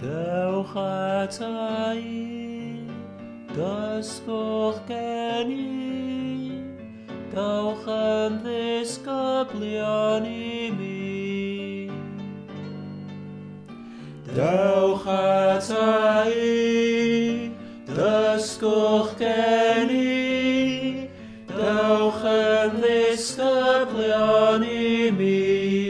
Dewch ata i, dysgwch gen i, dawch yn ddisgyblion i mi. Dewch ata i, dysgwch gen i, dawch yn ddisgyblion i mi.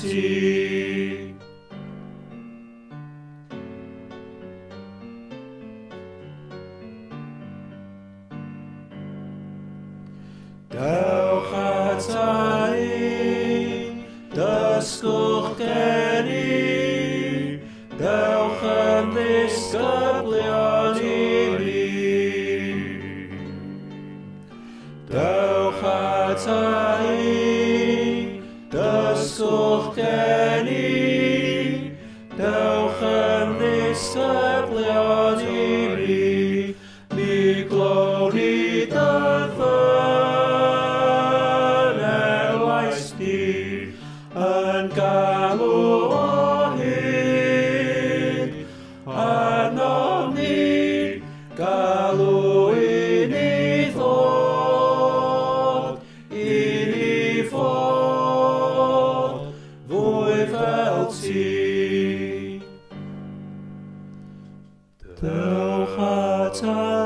penalty. thou ata i, dysgwch geni, dewch yn ddisgyblion i i, Christ ni, yn galw o hyd, arnom ni, galw i ni ddod, i ni fod, fwy fel ti. Dewch at